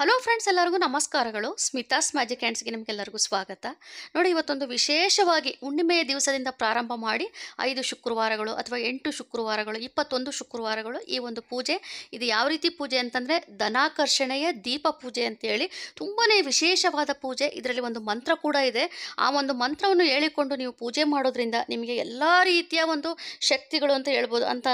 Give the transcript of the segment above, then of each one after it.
Hello friends ಎಲ್ಲರಿಗೂ ನಮಸ್ಕಾರಗಳು. Smitha's magic ಹ್ಯಾಂಡ್ಸ್ಗೆ ನಿಮಗೆಲ್ಲರಿಗೂ ಸ್ವಾಗತ. ನೋಡಿ, ಇವತ್ತೊಂದು ವಿಶೇಷವಾಗಿ ಹುಣ್ಣಿಮೆಯ ದಿವಸದಿಂದ ಪ್ರಾರಂಭ ಮಾಡಿ ಐದು ಶುಕ್ರವಾರಗಳು ಅಥವಾ ಎಂಟು ಶುಕ್ರವಾರಗಳು, ಇಪ್ಪತ್ತೊಂದು ಶುಕ್ರವಾರಗಳು ಈ ಒಂದು ಪೂಜೆ. ಇದು ಯಾವ ರೀತಿ ಪೂಜೆ ಅಂತಂದರೆ ಧನಾಕರ್ಷಣೆಯ ದೀಪ ಪೂಜೆ ಅಂತೇಳಿ ತುಂಬಾ ವಿಶೇಷವಾದ ಪೂಜೆ. ಇದರಲ್ಲಿ ಒಂದು ಮಂತ್ರ ಕೂಡ ಇದೆ. ಆ ಒಂದು ಮಂತ್ರವನ್ನು ಹೇಳಿಕೊಂಡು ನೀವು ಪೂಜೆ ಮಾಡೋದ್ರಿಂದ ನಿಮಗೆ ಎಲ್ಲ ರೀತಿಯ ಒಂದು ಶಕ್ತಿಗಳು ಅಂತ ಹೇಳ್ಬೋದು. ಅಂತ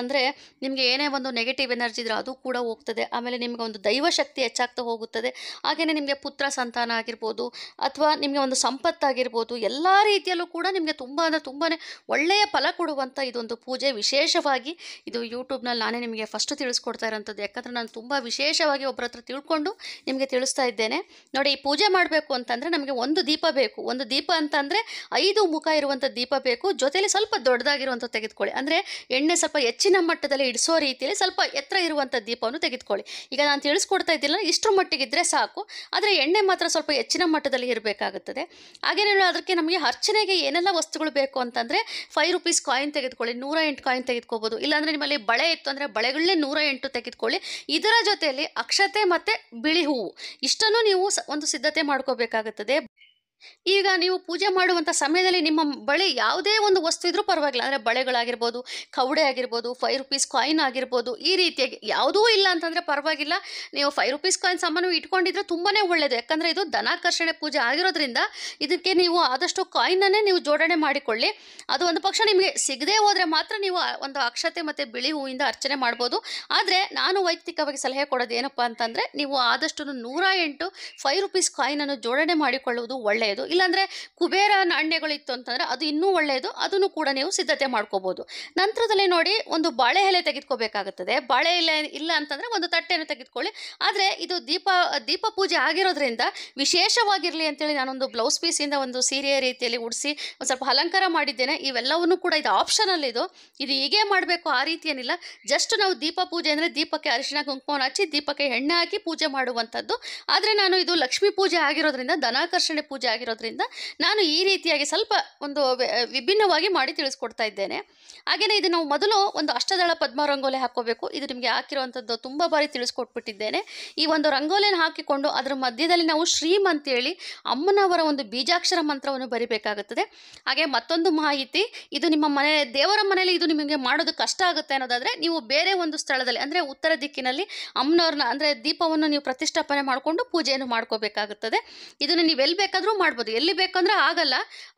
ನಿಮಗೆ ಏನೇ ಒಂದು ನೆಗೆಟಿವ್ ಎನರ್ಜಿ ಇದ್ರೆ ಅದು ಕೂಡ ಹೋಗ್ತದೆ. ಆಮೇಲೆ ನಿಮಗೆ ಒಂದು ದೈವ ಶಕ್ತಿ ಹೆಚ್ಚಾಗ್ತಾ ಹೋಗುತ್ತದೆ ಹಾಗೆಯೇ ನಿಮಗೆ ಪುತ್ರ ಸಂತಾನ ಆಗಿರ್ಬೋದು ಅಥವಾ ನಿಮಗೆ ಒಂದು ಸಂಪತ್ತಾಗಿರ್ಬೋದು ಎಲ್ಲ ರೀತಿಯಲ್ಲೂ ಕೂಡ ನಿಮಗೆ ತುಂಬ ಅಂದರೆ ತುಂಬಾ ಒಳ್ಳೆಯ ಫಲ ಕೊಡುವಂಥ ಇದೊಂದು ಪೂಜೆ. ವಿಶೇಷವಾಗಿ ಇದು ಯೂಟ್ಯೂಬ್ನಲ್ಲಿ ನಾನೇ ನಿಮಗೆ ಫಸ್ಟ್ ತಿಳಿಸ್ಕೊಡ್ತಾ ಇರೋಂಥದ್ದು. ಯಾಕಂದರೆ ನಾನು ತುಂಬ ವಿಶೇಷವಾಗಿ ಒಬ್ಬರ ಹತ್ರ ತಿಳ್ಕೊಂಡು ನಿಮಗೆ ತಿಳಿಸ್ತಾ ಇದ್ದೇನೆ. ನೋಡಿ, ಈ ಪೂಜೆ ಮಾಡಬೇಕು ಅಂತಂದರೆ ನಮಗೆ ಒಂದು ದೀಪ ಬೇಕು. ಒಂದು ದೀಪ ಅಂತಂದರೆ ಐದು ಮುಖ ಇರುವಂಥ ದೀಪ ಬೇಕು. ಜೊತೆಯಲ್ಲಿ ಸ್ವಲ್ಪ ದೊಡ್ಡದಾಗಿರುವಂಥ ತೆಗೆದುಕೊಳ್ಳಿ. ಅಂದರೆ ಎಣ್ಣೆ ಸ್ವಲ್ಪ ಹೆಚ್ಚಿನ ಮಟ್ಟದಲ್ಲಿ ಇಡಿಸೋ ರೀತಿಯಲ್ಲಿ ಸ್ವಲ್ಪ ಎತ್ತರ ಇರುವಂಥ ದೀಪವನ್ನು ತೆಗೆದುಕೊಳ್ಳಿ. ಈಗ ನಾನು ತಿಳಿಸ್ಕೊಡ್ತಾ ಇದ್ದಿಲ್ಲ, ಇಷ್ಟರ ಮಟ್ಟಿಗಿದ್ರೆ ಸಾಕು, ಆದರೆ ಎಣ್ಣೆ ಮಾತ್ರ ಸ್ವಲ್ಪ ಹೆಚ್ಚಿನ ಮಟ್ಟದಲ್ಲಿ ಇರಬೇಕಾಗುತ್ತದೆ. ಹಾಗೇನೇ ಅದಕ್ಕೆ ನಮಗೆ ಅರ್ಚನೆಗೆ ಏನೆಲ್ಲ ವಸ್ತುಗಳು ಬೇಕು ಅಂತಂದರೆ ಫೈವ್ ರುಪೀಸ್ ಕಾಯಿನ್ ತೆಗೆದುಕೊಳ್ಳಿ, ನೂರ ಎಂಟು ಕಾಯಿನ್ ತೆಗೆದುಕೋಬೋದು ಇಲ್ಲಾಂದರೆ ನಿಮ್ಮಲ್ಲಿ ಬಳೆ ಇತ್ತು ಅಂದರೆ ಬಳೆಗಳನ್ನೇ ನೂರ ಎಂಟು ತೆಗೆದುಕೊಳ್ಳಿ. ಇದರ ಜೊತೆಯಲ್ಲಿ ಅಕ್ಷತೆ ಮತ್ತು ಬಿಳಿ ಹೂವು, ಇಷ್ಟನ್ನು ನೀವು ಒಂದು ಸಿದ್ಧತೆ ಮಾಡ್ಕೋಬೇಕಾಗುತ್ತದೆ. ಈಗ ನೀವು ಪೂಜೆ ಮಾಡುವಂಥ ಸಮಯದಲ್ಲಿ ನಿಮ್ಮ ಬಳಿ ಯಾವುದೇ ಒಂದು ವಸ್ತು ಇದ್ರೂ ಪರವಾಗಿಲ್ಲ. ಅಂದರೆ ಬಳೆಗಳಾಗಿರ್ಬೋದು, ಕವಡೆ ಆಗಿರ್ಬೋದು ಫೈವ್ ರುಪೀಸ್ ಕಾಯಿನ್ ಆಗಿರ್ಬೋದು, ಈ ರೀತಿಯಾಗಿ ಯಾವುದೂ ಇಲ್ಲ ಅಂತಂದರೆ ಪರವಾಗಿಲ್ಲ. ನೀವು ಫೈವ್ ರುಪೀಸ್ ಕಾಯಿನ್ ಸಾಮಾನು ಇಟ್ಕೊಂಡಿದ್ರೆ ತುಂಬಾ ಒಳ್ಳೆಯದು ಯಾಕಂದರೆ ಇದು ಧನಾಕರ್ಷಣೆ ಪೂಜೆ ಆಗಿರೋದ್ರಿಂದ ಇದಕ್ಕೆ ನೀವು ಆದಷ್ಟು ಕಾಯಿನನ್ನೇ ನೀವು ಜೋಡಣೆ ಮಾಡಿಕೊಳ್ಳಿ. ಅದು ಒಂದು ಪಕ್ಷ ನಿಮಗೆ ಸಿಗದೇ ಹೋದರೆ ಮಾತ್ರ ನೀವು ಒಂದು ಅಕ್ಷತೆ ಮತ್ತು ಬಿಳಿ ಹೂವಿಂದ ಅರ್ಚನೆ ಮಾಡ್ಬೋದು. ಆದರೆ ನಾನು ವೈಯಕ್ತಿಕವಾಗಿ ಸಲಹೆ ಕೊಡೋದು ಏನಪ್ಪ ಅಂತಂದರೆ ನೀವು ಆದಷ್ಟು ನೂರ ಎಂಟು ಫೈವ್ ರುಪೀಸ್ ಕಾಯಿನನ್ನು ಜೋಡಣೆ ಮಾಡಿಕೊಳ್ಳುವುದು ಒಳ್ಳೆಯದು ಇಲ್ಲಾಂದರೆ ಕುಬೇರ ನಾಣ್ಯಗಳಿತ್ತು ಅಂತಂದರೆ ಅದು ಇನ್ನೂ ಒಳ್ಳೆಯದು, ಅದನ್ನು ಕೂಡ ನೀವು ಸಿದ್ಧತೆ ಮಾಡ್ಕೋಬೋದು. ನಂತರದಲ್ಲಿ ನೋಡಿ ಒಂದು ಬಾಳೆ ಎಲೆ ತೆಗೆದುಕೋಬೇಕಾಗುತ್ತದೆ. ಬಾಳೆ ಎಲೆ ಇಲ್ಲ ಅಂತಂದರೆ ಒಂದು ತಟ್ಟೆಯನ್ನು ತೆಗೆದುಕೊಳ್ಳಿ. ಆದರೆ ಇದು ದೀಪ ದೀಪ ಪೂಜೆ ಆಗಿರೋದ್ರಿಂದ ವಿಶೇಷವಾಗಿರಲಿ ಅಂತೇಳಿ ನಾನೊಂದು ಬ್ಲೌಸ್ ಪೀಸಿಂದ ಒಂದು ಸೀರೆಯ ರೀತಿಯಲ್ಲಿ ಉಡಿಸಿ ಒಂದು ಸ್ವಲ್ಪ ಅಲಂಕಾರ ಮಾಡಿದ್ದೇನೆ. ಇವೆಲ್ಲವನ್ನು ಕೂಡ ಇದು ಆಪ್ಷನಲ್ ಇದು ಇದು ಹೀಗೆ ಮಾಡಬೇಕು, ಆ ರೀತಿ ಏನಿಲ್ಲ ಜಸ್ಟ್ ನಾವು ದೀಪ ಪೂಜೆ ಅಂದರೆ ದೀಪಕ್ಕೆ ಅರಿಶಿನ ಕುಂಕುಮವನ್ನು ಹಚ್ಚಿ ದೀಪಕ್ಕೆ ಎಣ್ಣೆ ಹಾಕಿ ಪೂಜೆ ಮಾಡುವಂಥದ್ದು. ಆದರೆ ನಾನು ಇದು ಲಕ್ಷ್ಮೀ ಪೂಜೆ ಆಗಿರೋದ್ರಿಂದ ಧನಾಕರ್ಷಣೆ ಪೂಜೆ ಆಗಿರೋದ್ರಿಂದ ನಾನು ಈ ರೀತಿಯಾಗಿ ಸ್ವಲ್ಪ ಒಂದು ವಿಭಿನ್ನವಾಗಿ ಮಾಡಿ ತಿಳಿಸ್ಕೊಡ್ತಾ ಇದ್ದೇನೆ. ಹಾಗೆಯೇ ಇದು ನಾವು ಮೊದಲು ಒಂದು ಅಷ್ಟದಳ ಪದ್ಮ ರಂಗೋಲೆ ಹಾಕೋಬೇಕು ಇದು ನಿಮಗೆ ಹಾಕಿರುವಂಥದ್ದು ತುಂಬ ಬಾರಿ ತಿಳಿಸ್ಕೊಟ್ಬಿಟ್ಟಿದ್ದೇನೆ. ಈ ಒಂದು ರಂಗೋಲಿಯನ್ನು ಹಾಕಿಕೊಂಡು ಅದರ ಮಧ್ಯದಲ್ಲಿ ನಾವು ಶ್ರೀಮ್ ಅಂತೇಳಿ ಅಮ್ಮನವರ ಒಂದು ಬೀಜಾಕ್ಷರ ಮಂತ್ರವನ್ನು ಬರಿಬೇಕಾಗುತ್ತದೆ. ಹಾಗೆ ಮತ್ತೊಂದು ಮಾಹಿತಿ, ಇದು ನಿಮ್ಮ ಮನೆ, ದೇವರ ಮನೆಯಲ್ಲಿ ಇದು ನಿಮಗೆ ಮಾಡೋದು ಕಷ್ಟ ಆಗುತ್ತೆ ಅನ್ನೋದಾದರೆ ನೀವು ಬೇರೆ ಒಂದು ಸ್ಥಳದಲ್ಲಿ, ಅಂದರೆ ಉತ್ತರ ದಿಕ್ಕಿನಲ್ಲಿ ಅಮ್ಮನವ್ರನ್ನ, ಅಂದರೆ ದೀಪವನ್ನು ನೀವು ಪ್ರತಿಷ್ಠಾಪನೆ ಮಾಡಿಕೊಂಡು ಪೂಜೆಯನ್ನು ಮಾಡ್ಕೋಬೇಕಾಗುತ್ತದೆ. ಇದನ್ನು ನೀವು ಎಲ್ಲಿ ಬೇಕಾದರೂ ಮಾಡ್ಬೋದು. ಎಲ್ಲಿ ಬೇಕಂದ್ರೆ ಆಗಲ್ಲ.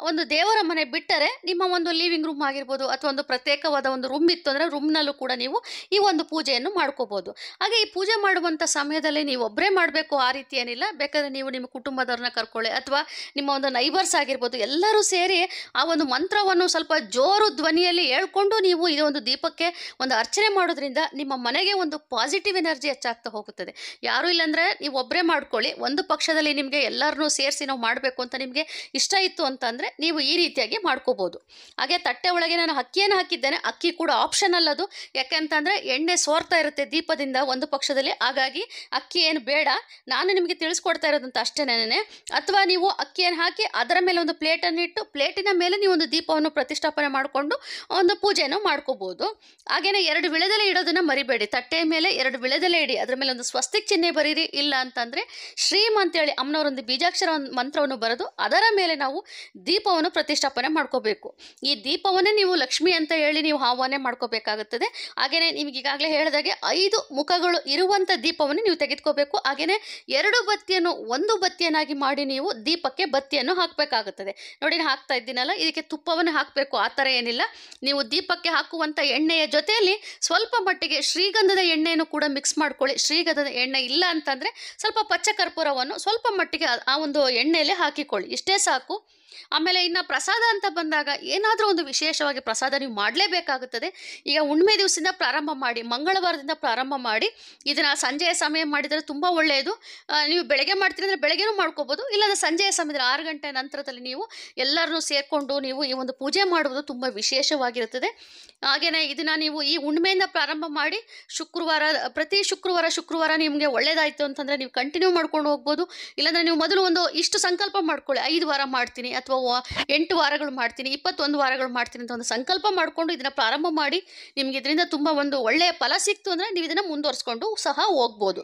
ಒಂದು ದೇವರ ಮನೆ ಬಿಟ್ಟರೆ ನಿಮ್ಮ ಒಂದು ಲಿವಿಂಗ್ ರೂಮ್ ಆಗಿರ್ಬೋದು ಅಥವಾ ಒಂದು ಪ್ರತ್ಯೇಕವಾದ ಒಂದು ರೂಮ್ ಇತ್ತು ಅಂದರೆ ರೂಮ್ನಲ್ಲೂ ಕೂಡ ನೀವು ಈ ಒಂದು ಪೂಜೆಯನ್ನು ಮಾಡ್ಕೋಬೋದು. ಹಾಗೆ ಈ ಪೂಜೆ ಮಾಡುವಂಥ ಸಮಯದಲ್ಲಿ ನೀವು ಒಬ್ಬರೇ ಮಾಡಬೇಕು ಆ ರೀತಿ ಏನಿಲ್ಲ. ಬೇಕಾದರೆ ನೀವು ನಿಮ್ಮ ಕುಟುಂಬದವ್ರನ್ನ ಕರ್ಕೊಳ್ಳಿ ಅಥವಾ ನಿಮ್ಮ ಒಂದು ನೈಬರ್ಸ್ ಆಗಿರ್ಬೋದು ಎಲ್ಲರೂ ಸೇರಿ ಆ ಒಂದು ಮಂತ್ರವನ್ನು ಸ್ವಲ್ಪ ಜೋರು ಧ್ವನಿಯಲ್ಲಿ ಹೇಳ್ಕೊಂಡು ನೀವು ಈ ಒಂದು ದೀಪಕ್ಕೆ ಒಂದು ಅರ್ಚನೆ ಮಾಡೋದ್ರಿಂದ ನಿಮ್ಮ ಮನೆಗೆ ಒಂದು ಪಾಸಿಟಿವ್ ಎನರ್ಜಿ ಹೆಚ್ಚಾಗ್ತಾ ಹೋಗುತ್ತದೆ. ಯಾರೂ ಇಲ್ಲಾಂದರೆ ನೀವು ಒಬ್ಬರೇ ಮಾಡ್ಕೊಳ್ಳಿ. ಒಂದು ಪಕ್ಷದಲ್ಲಿ ನಿಮಗೆ ಎಲ್ಲರನ್ನೂ ಸೇರಿಸಿ ನಾವು ಮಾಡಬೇಕು ಅಂತ ನಿಮಗೆ ಇಷ್ಟ ಇತ್ತು ಅಂತಂದರೆ ನೀವು ಈ ರೀತಿಯಾಗಿ ಮಾಡ್ಕೋಬೋದು. ಹಾಗೆ ತಟ್ಟೆ ಒಳಗೆ ನಾನು ಅಕ್ಕಿಯನ್ನು ಹಾಕಿದ್ದೇನೆ. ಅಕ್ಕಿ ಕೂಡ ಆಪ್ಷನಲ್ ಅದು. ಯಾಕೆಂತಂದರೆ ಎಣ್ಣೆ ಸೋರ್ತಾ ಇರುತ್ತೆ ದೀಪದಿಂದ ಒಂದು ಪಕ್ಷದಲ್ಲಿ. ಹಾಗಾಗಿ ಅಕ್ಕಿ ಏನು ಬೇಡ. ನಾನು ನಿಮಗೆ ತಿಳಿಸ್ಕೊಡ್ತಾ ಇರೋದಂತ ಅಷ್ಟೇನೇ ಅಥವಾ ನೀವು ಅಕ್ಕಿಯನ್ನು ಹಾಕಿ ಅದರ ಮೇಲೆ ಒಂದು ಪ್ಲೇಟನ್ನು ಇಟ್ಟು ಪ್ಲೇಟಿನ ಮೇಲೆ ನೀವು ಒಂದು ದೀಪವನ್ನು ಪ್ರತಿಷ್ಠಾಪನೆ ಮಾಡಿಕೊಂಡು ಒಂದು ಪೂಜೆಯನ್ನು ಮಾಡ್ಕೋಬೋದು. ಹಾಗೆಯೇ ಎರಡು ವಿಳೆದೆಲೆ ಇಡೋದನ್ನು ಮರಿಬೇಡಿ. ತಟ್ಟೆಯ ಮೇಲೆ ಎರಡು ವಿಳೆದೆಲೆ ಇಡಿ. ಅದರ ಮೇಲೆ ಒಂದು ಸ್ವಸ್ತಿಕ್ ಚಿಹ್ನೆ ಬರೀರಿ. ಇಲ್ಲ ಅಂತಂದರೆ ಶ್ರೀಮ್ ಅಂತೇಳಿ ಅಮ್ಮನವರೊಂದು ಬೀಜಾಕ್ಷರ ಮಂತ್ರವನ್ನು ಬರೆದು, ಅದರ ಮೇಲೆ ನಾವು ದೀಪವನ್ನು ಪ್ರತಿಷ್ಠಾಪನೆ ಮಾಡ್ಕೋಬೇಕು. ಈ ದೀಪವನ್ನೇ ನೀವು ಲಕ್ಷ್ಮಿ ಅಂತ ಹೇಳಿ ನೀವು ಆಹ್ವಾನ ಮಾಡ್ಕೋಬೇಕಾಗುತ್ತದೆ. ಹಾಗೆಯೇ ನಿಮ್ಗೆ ಈಗಾಗಲೇ ಹೇಳಿದಾಗೆ ಐದು ಮುಖಗಳು ಇರುವಂಥ ದೀಪವನ್ನು ನೀವು ತೆಗೆದುಕೋಬೇಕು. ಹಾಗೆಯೇ ಎರಡು ಬತ್ತಿಯನ್ನು ಒಂದು ಬತ್ತಿಯನ್ನಾಗಿ ಮಾಡಿ ನೀವು ದೀಪಕ್ಕೆ ಬತ್ತಿಯನ್ನು ಹಾಕಬೇಕಾಗುತ್ತದೆ. ನೋಡಿ, ನಾನು ಹಾಕ್ತಾ ಇದ್ದೀನಲ್ಲ, ಇದಕ್ಕೆ ತುಪ್ಪವನ್ನು ಹಾಕಬೇಕು, ಆ ಥರ ಏನಿಲ್ಲ. ನೀವು ದೀಪಕ್ಕೆ ಹಾಕುವಂಥ ಎಣ್ಣೆಯ ಜೊತೆಯಲ್ಲಿ ಸ್ವಲ್ಪ ಮಟ್ಟಿಗೆ ಶ್ರೀಗಂಧದ ಎಣ್ಣೆಯನ್ನು ಕೂಡ ಮಿಕ್ಸ್ ಮಾಡ್ಕೊಳ್ಳಿ. ಶ್ರೀಗಂಧದ ಎಣ್ಣೆ ಇಲ್ಲ ಅಂತಂದರೆ ಸ್ವಲ್ಪ ಪಚ್ಚ ಕರ್ಪೂರವನ್ನು ಸ್ವಲ್ಪ ಮಟ್ಟಿಗೆ ಆ- ಒಂದು ಎಣ್ಣೆಯಲ್ಲಿ ಹಾಕಿಕೊಳ್ಳಿ. ಇಷ್ಟೇ ಸಾಕು. ಆಮೇಲೆ ಇನ್ನು ಪ್ರಸಾದ ಅಂತ ಬಂದಾಗ ಏನಾದರೂ ಒಂದು ವಿಶೇಷವಾಗಿ ಪ್ರಸಾದ ನೀವು ಮಾಡಲೇಬೇಕಾಗುತ್ತದೆ. ಈಗ ಹುಣ್ಣಿಮೆ ದಿವಸದಿಂದ ಪ್ರಾರಂಭ ಮಾಡಿ, ಮಂಗಳವಾರದಿಂದ ಪ್ರಾರಂಭ ಮಾಡಿ, ಇದನ್ನು ಸಂಜೆಯ ಸಮಯ ಮಾಡಿದರೆ ತುಂಬ ಒಳ್ಳೆಯದು. ನೀವು ಬೆಳಗ್ಗೆ ಮಾಡ್ತೀರಿ ಅಂದರೆ ಬೆಳಗ್ಗೆನೂ ಮಾಡ್ಕೋಬೋದು. ಇಲ್ಲಾಂದ್ರೆ ಸಂಜೆಯ ಸಮಯದಲ್ಲಿ ಆರು ಗಂಟೆ ನಂತರದಲ್ಲಿ ನೀವು ಎಲ್ಲರನ್ನೂ ಸೇರಿಕೊಂಡು ನೀವು ಈ ಒಂದು ಪೂಜೆ ಮಾಡುವುದು ತುಂಬ ವಿಶೇಷವಾಗಿರುತ್ತದೆ. ಹಾಗೆಯೇ ಇದನ್ನು ನೀವು ಈ ಹುಣ್ಣಿಮೆಯಿಂದ ಪ್ರಾರಂಭ ಮಾಡಿ, ಶುಕ್ರವಾರ, ಪ್ರತಿ ಶುಕ್ರವಾರ ಶುಕ್ರವಾರ ನಿಮಗೆ ಒಳ್ಳೆಯದಾಯಿತು ಅಂತಂದರೆ ನೀವು ಕಂಟಿನ್ಯೂ ಮಾಡ್ಕೊಂಡು ಹೋಗ್ಬೋದು. ಇಲ್ಲಾಂದರೆ ನೀವು ಮೊದಲು ಒಂದು ಇಷ್ಟು ಸಂಕಲ್ಪ ಮಾಡ್ಕೊಳ್ಳಿ. ಐದು ವಾರ ಮಾಡ್ತೀನಿ ಅಥವಾ ಎಂಟು ವಾರಗಳು ಮಾಡ್ತೀನಿ, ಇಪ್ಪತ್ತೊಂದು ವಾರಗಳು ಮಾಡ್ತೀನಿ ಅಂತ ಒಂದು ಸಂಕಲ್ಪ ಮಾಡಿಕೊಂಡು ಇದನ್ನು ಪ್ರಾರಂಭ ಮಾಡಿ ನಿಮಗೆ ಇದರಿಂದ ತುಂಬ ಒಂದು ಒಳ್ಳೆಯ ಫಲ ಸಿಕ್ತು ಅಂದರೆ ನೀವು ಇದನ್ನು ಮುಂದುವರಿಸ್ಕೊಂಡು ಸಹ ಹೋಗ್ಬೋದು.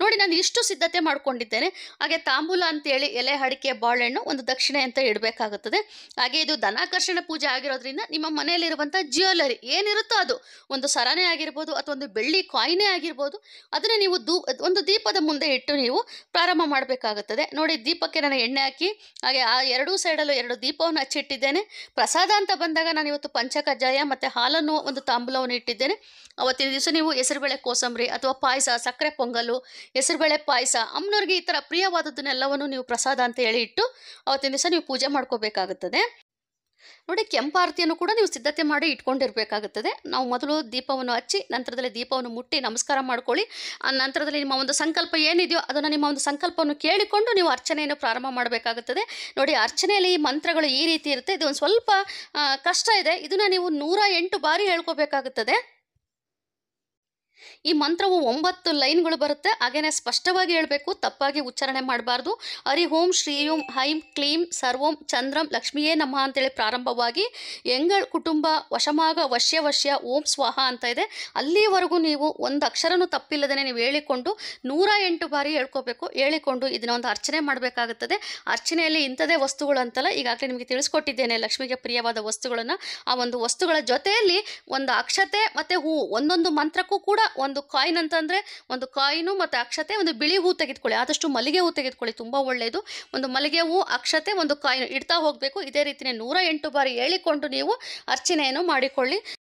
ನೋಡಿ, ನಾನು ಇಷ್ಟು ಸಿದ್ಧತೆ ಮಾಡ್ಕೊಂಡಿದ್ದೇನೆ. ಹಾಗೆ ತಾಂಬೂಲ ಅಂತೇಳಿ ಎಲೆ, ಅಡಿಕೆ, ಬಾಳೆಹಣ್ಣು ಒಂದು ದಕ್ಷಿಣೆ ಅಂತ ಇಡಬೇಕಾಗುತ್ತದೆ. ಹಾಗೆ ಇದು ಧನಾಕರ್ಷಣ ಪೂಜೆ ಆಗಿರೋದ್ರಿಂದ ನಿಮ್ಮ ಮನೆಯಲ್ಲಿರುವಂಥ ಜ್ಯುವೆಲರಿ ಏನಿರುತ್ತೋ ಅದು, ಒಂದು ಸರನೆ ಆಗಿರ್ಬೋದು ಅಥವಾ ಒಂದು ಬೆಳ್ಳಿ ಕಾಯಿನೇ ಆಗಿರ್ಬೋದು, ಅದನ್ನು ನೀವು ದೂ ಒಂದು ದೀಪದ ಮುಂದೆ ಇಟ್ಟು ನೀವು ಪ್ರಾರಂಭ ಮಾಡಬೇಕಾಗುತ್ತದೆ. ನೋಡಿ, ದೀಪಕ್ಕೆ ನಾನು ಎಣ್ಣೆ ಹಾಕಿ, ಹಾಗೆ ಆ ಎರಡೂ ಸೈಡಲ್ಲೂ ಎರಡು ದೀಪವನ್ನು ಹಚ್ಚಿಟ್ಟಿದ್ದೇನೆ. ಪ್ರಸಾದ ಅಂತ ಬಂದಾಗ ನಾನು ಇವತ್ತು ಪಂಚಕಜ್ಜಾಯ ಮತ್ತು ಹಾಲನ್ನು ಒಂದು ತಾಂಬೂಲವನ್ನು ಇಟ್ಟಿದ್ದೇನೆ. ಅವತ್ತಿನ ದಿವಸ ನೀವು ಹೆಸರುಬೇಳೆ ಕೋಸಂಬರಿ ಅಥವಾ ಪಾಯಸ, ಸಕ್ಕರೆ ಪೊಂಗಲು, ಹೆಸರುಬೇಳೆ ಪಾಯಸ ಅಮ್ಮನವ್ರಿಗೆ ಈ ಥರ ಪ್ರಿಯವಾದದ್ದನ್ನೆಲ್ಲವನ್ನು ನೀವು ಪ್ರಸಾದ ಅಂತ ಹೇಳಿ ಇಟ್ಟು ಅವತ್ತಿನ ದಿವಸ ನೀವು ಪೂಜೆ ಮಾಡ್ಕೋಬೇಕಾಗುತ್ತದೆ. ನೋಡಿ ಕೆಂಪಾರತಿಯನ್ನು ಕೂಡ ನೀವು ಸಿದ್ಧತೆ ಮಾಡಿ ಇಟ್ಕೊಂಡಿರಬೇಕಾಗುತ್ತದೆ. ನಾವು ಮೊದಲು ದೀಪವನ್ನು ಹಚ್ಚಿ, ನಂತರದಲ್ಲಿ ದೀಪವನ್ನು ಮುಟ್ಟಿ ನಮಸ್ಕಾರ ಮಾಡ್ಕೊಳ್ಳಿ. ಆ ನಂತರದಲ್ಲಿ ನಿಮ್ಮ ಒಂದು ಸಂಕಲ್ಪ ಏನಿದೆಯೋ ಅದನ್ನು ನಿಮ್ಮ ಒಂದು ಸಂಕಲ್ಪವನ್ನು ಕೇಳಿಕೊಂಡು ನೀವು ಅರ್ಚನೆಯನ್ನು ಪ್ರಾರಂಭ ಮಾಡಬೇಕಾಗುತ್ತದೆ. ನೋಡಿ, ಅರ್ಚನೆಯಲ್ಲಿ ಈ ಮಂತ್ರಗಳು ಈ ರೀತಿ ಇರುತ್ತೆ. ಇದು ಒಂದು ಸ್ವಲ್ಪ ಕಷ್ಟ ಇದೆ. ಇದನ್ನು ನೀವು ನೂರ ಎಂಟು ಬಾರಿ ಹೇಳ್ಕೋಬೇಕಾಗುತ್ತದೆ. ಈ ಮಂತ್ರವು ಒಂಬತ್ತು ಲೈನ್ಗಳು ಬರುತ್ತೆ. ಹಾಗೇನೆ ಸ್ಪಷ್ಟವಾಗಿ ಹೇಳಬೇಕು, ತಪ್ಪಾಗಿ ಉಚ್ಚಾರಣೆ ಮಾಡಬಾರ್ದು. ಹರಿ ಓಂ, ಶ್ರೀ ಓಂ, ಹೈಂ, ಕ್ಲೀಂ, ಸರ್ವಂ, ಚಂದ್ರಂ, ಲಕ್ಷ್ಮಿಯೇ ನಮಃ ಅಂತೇಳಿ ಪ್ರಾರಂಭವಾಗಿ ಎಂಗಳ್ ಕುಟುಂಬ ವಶಮಾಗ ವಶ್ಯ ವಶ್ಯ, ಓಂ ಸ್ವಾಹ ಅಂತ ಇದೆ. ಅಲ್ಲಿವರೆಗೂ ನೀವು ಒಂದು ಅಕ್ಷರನೂ ತಪ್ಪಿಲ್ಲದೇ ನೀವು ಹೇಳಿಕೊಂಡು ನೂರ ಎಂಟು ಬಾರಿ ಹೇಳ್ಕೋಬೇಕು. ಹೇಳಿಕೊಂಡು ಇದನ್ನ ಒಂದು ಅರ್ಚನೆ ಮಾಡಬೇಕಾಗುತ್ತದೆ. ಅರ್ಚನೆಯಲ್ಲಿ ಇಂಥದೇ ವಸ್ತುಗಳು ಅಂತಲ್ಲ, ಈಗಾಗಲೇ ನಿಮಗೆ ತಿಳಿಸ್ಕೊಟ್ಟಿದ್ದೇನೆ ಲಕ್ಷ್ಮಿಗೆ ಪ್ರಿಯವಾದ ವಸ್ತುಗಳನ್ನು. ಆ ಒಂದು ವಸ್ತುಗಳ ಜೊತೆಯಲ್ಲಿ ಒಂದು ಅಕ್ಷತೆ ಮತ್ತು ಹೂ, ಒಂದೊಂದು ಮಂತ್ರಕ್ಕೂ ಕೂಡ ಒಂದು ಕಾಯಿನ್ ಅಂತಂದರೆ ಒಂದು ಕಾಯಿನು ಮತ್ತು ಅಕ್ಷತೆ ಒಂದು ಬಿಳಿ ಹೂ ತೆಗೆದುಕೊಳ್ಳಿ. ಆದಷ್ಟು ಮಲ್ಲಿಗೆ ಹೂ ತೆಗೆದುಕೊಳ್ಳಿ. ತುಂಬ ಒಳ್ಳೆಯದು ಒಂದು ಮಲ್ಲಿಗೆ ಹೂ, ಅಕ್ಷತೆ, ಒಂದು ಕಾಯಿನ್ ಇಡ್ತಾ ಹೋಗಬೇಕು. ಇದೇ ರೀತಿಯೇ ನೂರ ಎಂಟು ಬಾರಿ ಹೇಳಿಕೊಂಡು ನೀವು ಅರ್ಚನೆಯನ್ನು ಮಾಡಿಕೊಳ್ಳಿ.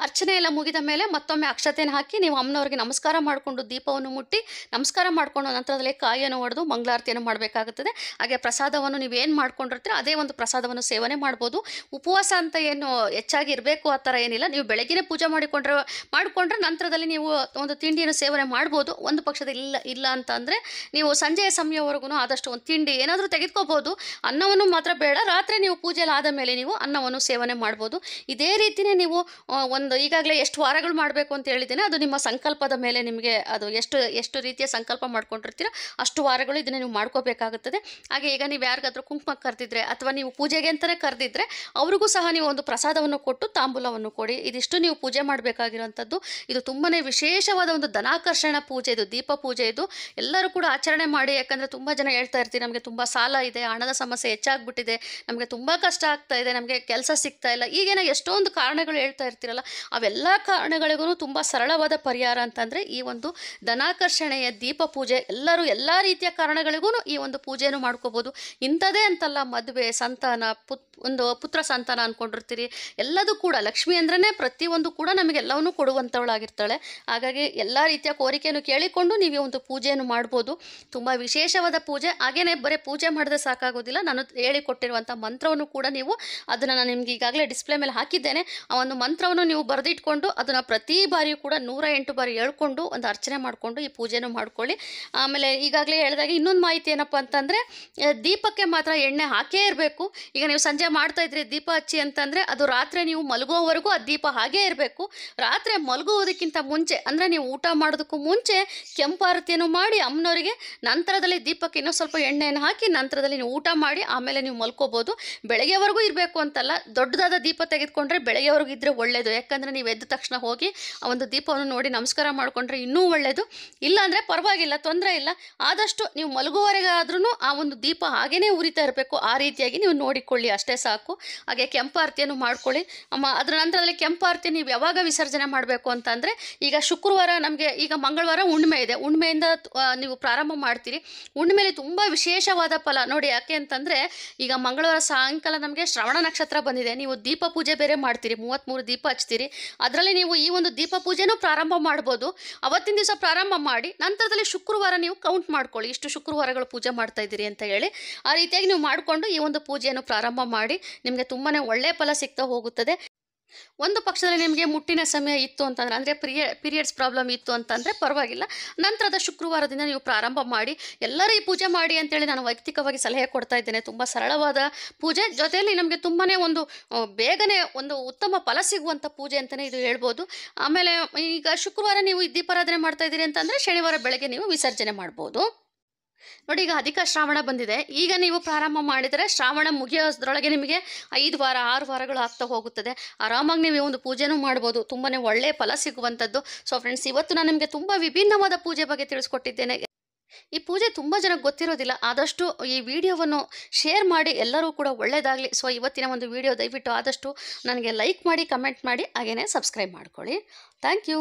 ಅರ್ಚನೆ ಎಲ್ಲ ಮುಗಿದ ಮೇಲೆ ಮತ್ತೊಮ್ಮೆ ಅಕ್ಷತೆಯನ್ನು ಹಾಕಿ ನೀವು ಅಮ್ಮನವ್ರಿಗೆ ನಮಸ್ಕಾರ ಮಾಡಿಕೊಂಡು ದೀಪವನ್ನು ಮುಟ್ಟಿ ನಮಸ್ಕಾರ ಮಾಡಿಕೊಂಡು ನಂತರದಲ್ಲಿ ಕಾಯಿಯನ್ನು ಹೊಡೆದು ಮಂಗಳಾರತಿಯನ್ನು ಮಾಡಬೇಕಾಗುತ್ತದೆ. ಹಾಗೆ ಪ್ರಸಾದವನ್ನು ನೀವು ಏನು ಮಾಡ್ಕೊಂಡಿರ್ತೀರೋ ಅದೇ ಒಂದು ಪ್ರಸಾದವನ್ನು ಸೇವನೆ ಮಾಡ್ಬೋದು. ಉಪವಾಸ ಅಂತ ಏನು ಹೆಚ್ಚಾಗಿ ಇರಬೇಕು ಆ ಥರ ಏನಿಲ್ಲ. ನೀವು ಬೆಳಗ್ಗೆನೇ ಪೂಜೆ ಮಾಡಿಕೊಂಡ್ರೆ ಮಾಡಿಕೊಂಡ್ರೆ ನಂತರದಲ್ಲಿ ನೀವು ಒಂದು ತಿಂಡಿಯನ್ನು ಸೇವನೆ ಮಾಡ್ಬೋದು. ಒಂದು ಪಕ್ಷದಲ್ಲಿ ಇಲ್ಲ ಇಲ್ಲ ಅಂತ ಅಂದರೆ ನೀವು ಸಂಜೆಯ ಸಮಯವರೆಗೂ ಆದಷ್ಟು ಒಂದು ತಿಂಡಿ ಏನಾದರೂ ತೆಗೆದುಕೋಬೋದು. ಅನ್ನವನ್ನು ಮಾತ್ರ ಬೇಡ. ರಾತ್ರಿ ನೀವು ಪೂಜೆಯಲ್ಲಿ ಆದ ಮೇಲೆ ನೀವು ಅನ್ನವನ್ನು ಸೇವನೆ ಮಾಡ್ಬೋದು. ಇದೇ ರೀತಿಯೇ ನೀವು ಆ, ಒಂದು ಈಗಾಗಲೇ ಎಷ್ಟು ವಾರಗಳು ಮಾಡಬೇಕು ಅಂತ ಹೇಳಿದ್ದೇನೆ, ಅದು ನಿಮ್ಮ ಸಂಕಲ್ಪದ ಮೇಲೆ ನಿಮಗೆ ಅದು ಎಷ್ಟು ಎಷ್ಟು ರೀತಿಯ ಸಂಕಲ್ಪ ಮಾಡ್ಕೊಂಡಿರ್ತೀರೋ, ಅಷ್ಟು ವಾರಗಳು ಇದನ್ನು ನೀವು ಮಾಡ್ಕೋಬೇಕಾಗುತ್ತದೆ. ಹಾಗೆ ಈಗ ನೀವು ಯಾರಿಗಾದರೂ ಕುಂಕುಮ ಕರೆದಿದ್ರೆ ಅಥವಾ ನೀವು ಪೂಜೆಗೆ ಅಂತಲೇ ಕರೆದಿದ್ರೆ, ಅವ್ರಿಗೂ ಸಹ ನೀವು ಒಂದು ಪ್ರಸಾದವನ್ನು ಕೊಟ್ಟು ತಾಂಬೂಲವನ್ನು ಕೊಡಿ. ಇದಿಷ್ಟು ನೀವು ಪೂಜೆ ಮಾಡಬೇಕಾಗಿರುವಂಥದ್ದು. ಇದು ತುಂಬಾ ವಿಶೇಷವಾದ ಒಂದು ಧನಾಕರ್ಷಣ ಪೂಜೆ ಇದು, ದೀಪ ಪೂಜೆ ಇದು. ಎಲ್ಲರೂ ಕೂಡ ಆಚರಣೆ ಮಾಡಿ, ಯಾಕಂದರೆ ತುಂಬ ಜನ ಹೇಳ್ತಾ ಇರ್ತೀವಿ ನಮಗೆ ತುಂಬ ಸಾಲ ಇದೆ, ಹಣದ ಸಮಸ್ಯೆ ಹೆಚ್ಚಾಗ್ಬಿಟ್ಟಿದೆ, ನಮಗೆ ತುಂಬ ಕಷ್ಟ ಆಗ್ತಾ ಇದೆ, ನಮಗೆ ಕೆಲಸ ಸಿಗ್ತಾ ಇಲ್ಲ. ಈಗೇನೋ ಎಷ್ಟೊಂದು ಕಾರಣಗಳು ಹೇಳ್ತಾ ಇರ್ತೀರಲ್ಲ ಅವೆಲ್ಲ ಕಾರಣಗಳಿಗೂ ತುಂಬ ಸರಳವಾದ ಪರಿಹಾರ ಅಂತಂದರೆ ಈ ಒಂದು ಧನಾಕರ್ಷಣೆಯ ದೀಪ ಪೂಜೆ. ಎಲ್ಲರೂ ಎಲ್ಲ ರೀತಿಯ ಕಾರಣಗಳಿಗೂ ಈ ಒಂದು ಪೂಜೆಯನ್ನು ಮಾಡ್ಕೋಬೋದು. ಇಂಥದೇ ಅಂತಲ್ಲ ಮದುವೆ, ಸಂತಾನ, ಪುತ್, ಒಂದು ಪುತ್ರ ಸಂತಾನ ಅಂದ್ಕೊಂಡಿರ್ತೀರಿ ಎಲ್ಲದೂ ಕೂಡ ಲಕ್ಷ್ಮಿ ಅಂದ್ರೇ ಪ್ರತಿಯೊಂದು ಕೂಡ ನಮಗೆಲ್ಲವನ್ನೂ ಕೊಡುವಂಥವಳಾಗಿರ್ತಾಳೆ. ಹಾಗಾಗಿ ಎಲ್ಲ ರೀತಿಯ ಕೋರಿಕೆಯನ್ನು ಕೇಳಿಕೊಂಡು ನೀವು ಒಂದು ಪೂಜೆಯನ್ನು ಮಾಡ್ಬೋದು. ತುಂಬ ವಿಶೇಷವಾದ ಪೂಜೆ. ಹಾಗೇನೆ ಬರೀ ಪೂಜೆ ಮಾಡಿದ್ರೆ ಸಾಕಾಗೋದಿಲ್ಲ. ನಾನು ಹೇಳಿಕೊಟ್ಟಿರುವಂಥ ಮಂತ್ರವನ್ನು ಕೂಡ ನೀವು ಅದನ್ನು ನಾನು ನಿಮ್ಗೆ ಈಗಾಗಲೇ ಡಿಸ್ಪ್ಲೇ ಮೇಲೆ ಹಾಕಿದ್ದೇನೆ. ಆ ಒಂದು ಮಂತ್ರವನ್ನು ನೀವು ಬರೆದಿಟ್ಕೊಂಡು ಅದನ್ನು ಪ್ರತಿ ಬಾರಿಯೂ ಕೂಡ ನೂರ ಎಂಟು ಬಾರಿ ಹೇಳ್ಕೊಂಡು ಒಂದು ಅರ್ಚನೆ ಮಾಡಿಕೊಂಡು ಈ ಪೂಜೆಯನ್ನು ಮಾಡ್ಕೊಳ್ಳಿ. ಆಮೇಲೆ ಈಗಾಗಲೇ ಹೇಳಿದಾಗ ಇನ್ನೊಂದು ಮಾಹಿತಿ ಏನಪ್ಪ ಅಂತಂದರೆ ದೀಪಕ್ಕೆ ಮಾತ್ರ ಎಣ್ಣೆ ಹಾಕೇ ಇರಬೇಕು. ಈಗ ನೀವು ಸಂಜೆ ಮಾಡ್ತಾ ಇದ್ರಿ ದೀಪ ಹಚ್ಚಿ ಅಂತಂದರೆ ಅದು ರಾತ್ರಿ ನೀವು ಮಲಗುವವರೆಗೂ ಆ ದೀಪ ಹಾಗೇ ಇರಬೇಕು. ರಾತ್ರಿ ಮಲಗುವುದಕ್ಕಿಂತ ಮುಂಚೆ, ಅಂದರೆ ನೀವು ಊಟ ಮಾಡೋದಕ್ಕೂ ಮುಂಚೆ ಕೆಂಪಾರತಿಯನ್ನು ಮಾಡಿ ಅಮ್ಮನವರಿಗೆ ನಂತರದಲ್ಲಿ ದೀಪಕ್ಕೆ ಇನ್ನೂ ಸ್ವಲ್ಪ ಎಣ್ಣೆಯನ್ನು ಹಾಕಿ ನಂತರದಲ್ಲಿ ನೀವು ಊಟ ಮಾಡಿ ಆಮೇಲೆ ನೀವು ಮಲ್ಕೋಬೋದು. ಬೆಳಗ್ಗೆವರೆಗೂ ಇರಬೇಕು ಅಂತಲ್ಲ, ದೊಡ್ಡದಾದ ದೀಪ ತೆಗೆದುಕೊಂಡ್ರೆ ಬೆಳಗ್ಗೆವರೆಗೂ ಇದ್ದರೆ ಒಳ್ಳೆಯದು ಯಾಕಂದರೆ ನೀವು ಎದ್ದ ತಕ್ಷಣ ಹೋಗಿ ಆ ಒಂದು ದೀಪವನ್ನು ನೋಡಿ ನಮಸ್ಕಾರ ಮಾಡಿಕೊಂಡ್ರೆ ಇನ್ನೂ ಒಳ್ಳೆಯದು ಇಲ್ಲ ಅಂದರೆ ಪರವಾಗಿಲ್ಲ, ತೊಂದರೆ ಇಲ್ಲ. ಆದಷ್ಟು ನೀವು ಮಲಗುವವರೆಗಾದ್ರೂ ಆ ಒಂದು ದೀಪ ಹಾಗೇ ಉರಿತಾ ಇರಬೇಕು. ಆ ರೀತಿಯಾಗಿ ನೀವು ನೋಡಿಕೊಳ್ಳಿ, ಅಷ್ಟೇ ಸಾಕು. ಹಾಗೆ ಕೆಂಪಾರತಿಯನ್ನು ಮಾಡ್ಕೊಳ್ಳಿ. ಅಮ್ಮ, ಅದರ ನಂತರದಲ್ಲಿ ಕೆಂಪಾರತಿ ನೀವು ಯಾವಾಗ ವಿಸರ್ಜನೆ ಮಾಡಬೇಕು ಅಂತಂದರೆ, ಈಗ ಶುಕ್ರವಾರ ನಮಗೆ, ಈಗ ಮಂಗಳವಾರ ಹುಣ್ಮೆ ಇದೆ. ಹುಣ್ಮೆಯಿಂದ ನೀವು ಪ್ರಾರಂಭ ಮಾಡ್ತೀರಿ. ಹುಣ್ಣಿಮೆಯಲ್ಲಿ ತುಂಬ ವಿಶೇಷವಾದ ಫಲ. ನೋಡಿ ಯಾಕೆ ಅಂತಂದರೆ, ಈಗ ಮಂಗಳವಾರ ಸಾಯಂಕಾಲ ನಮಗೆ ಶ್ರವಣ ನಕ್ಷತ್ರ ಬಂದಿದೆ. ನೀವು ದೀಪ ಪೂಜೆ ಬೇರೆ ಮಾಡ್ತೀರಿ. ಮೂವತ್ತ್ಮೂರು ದೀಪ ಹಚ್ತೀರಿ. ಅದರಲ್ಲಿ ನೀವು ಈ ಒಂದು ದೀಪ ಪೂಜೆನೂ ಪ್ರಾರಂಭ ಮಾಡ್ಬೋದು. ಅವತ್ತಿನ ದಿವಸ ಪ್ರಾರಂಭ ಮಾಡಿ, ನಂತರದಲ್ಲಿ ಶುಕ್ರವಾರ ನೀವು ಕೌಂಟ್ ಮಾಡ್ಕೊಳ್ಳಿ, ಇಷ್ಟು ಶುಕ್ರವಾರಗಳು ಪೂಜೆ ಮಾಡ್ತಾ ಇದ್ದೀರಿ ಅಂತ ಹೇಳಿ. ಆ ರೀತಿಯಾಗಿ ನೀವು ಮಾಡಿಕೊಂಡು ಈ ಒಂದು ಪೂಜೆಯನ್ನು ಪ್ರಾರಂಭ ಮಾಡಿ, ನಿಮಗೆ ತುಂಬಾ ಒಳ್ಳೆಯ ಫಲ ಸಿಗ್ತಾ ಹೋಗುತ್ತದೆ. ಒಂದು ಪಕ್ಷದಲ್ಲಿ ನಿಮಗೆ ಮುಟ್ಟಿನ ಸಮಯ ಇತ್ತು ಅಂತಂದರೆ, ಅಂದರೆ ಪಿರಿಯ ಪೀರಿಯಡ್ಸ್ ಪ್ರಾಬ್ಲಮ್ ಇತ್ತು ಅಂತಂದರೆ ಪರವಾಗಿಲ್ಲ. ನಂತರದ ಶುಕ್ರವಾರದಿಂದ ನೀವು ಪ್ರಾರಂಭ ಮಾಡಿ, ಎಲ್ಲರೂ ಈ ಪೂಜೆ ಮಾಡಿ ಅಂತೇಳಿ ನಾನು ವೈಯಕ್ತಿಕವಾಗಿ ಸಲಹೆ ಕೊಡ್ತಾ ಇದ್ದೇನೆ. ತುಂಬ ಸರಳವಾದ ಪೂಜೆ. ಜೊತೆಯಲ್ಲಿ ನಮಗೆ ತುಂಬಾ ಒಂದು ಬೇಗನೆ ಒಂದು ಉತ್ತಮ ಫಲ ಸಿಗುವಂಥ ಪೂಜೆ ಅಂತಲೇ ಇದು ಹೇಳ್ಬೋದು. ಆಮೇಲೆ ಈಗ ಶುಕ್ರವಾರ ನೀವು ದೀಪಾರಾಧನೆ ಮಾಡ್ತಾ ಇದ್ದೀರಿ ಅಂತಂದರೆ, ಶನಿವಾರ ಬೆಳಗ್ಗೆ ನೀವು ವಿಸರ್ಜನೆ ಮಾಡ್ಬೋದು. ನೋಡಿ, ಈಗ ಅಧಿಕ ಶ್ರಾವಣ ಬಂದಿದೆ. ಈಗ ನೀವು ಪ್ರಾರಂಭ ಮಾಡಿದರೆ ಶ್ರಾವಣ ಮುಗಿಯೋದ್ರೊಳಗೆ ನಿಮಗೆ ಐದು ವಾರ, ಆರು ವಾರಗಳು ಆಗ್ತಾ ಹೋಗುತ್ತದೆ. ಆರಾಮಾಗಿ ನೀವು ಒಂದು ಪೂಜೆನೂ ಮಾಡ್ಬೋದು. ತುಂಬಾ ಒಳ್ಳೆಯ ಫಲ ಸಿಗುವಂಥದ್ದು. ಸೊ ಫ್ರೆಂಡ್ಸ್ ಇವತ್ತು ನಾನು ನಿಮಗೆ ತುಂಬ ವಿಭಿನ್ನವಾದ ಪೂಜೆ ಬಗ್ಗೆ ತಿಳಿಸ್ಕೊಟ್ಟಿದ್ದೇನೆ. ಈ ಪೂಜೆ ತುಂಬ ಜನಕ್ಕೆ ಗೊತ್ತಿರೋದಿಲ್ಲ. ಆದಷ್ಟು ಈ ವಿಡಿಯೋವನ್ನು ಶೇರ್ ಮಾಡಿ, ಎಲ್ಲರೂ ಕೂಡ ಒಳ್ಳೆಯದಾಗಲಿ ಸೊ ಇವತ್ತಿನ ಒಂದು ವಿಡಿಯೋ ದಯವಿಟ್ಟು ಆದಷ್ಟು ನನಗೆ ಲೈಕ್ ಮಾಡಿ, ಕಮೆಂಟ್ ಮಾಡಿ ಹಾಗೆಯೇ ಸಬ್ಸ್ಕ್ರೈಬ್ ಮಾಡ್ಕೊಳ್ಳಿ. Thank you.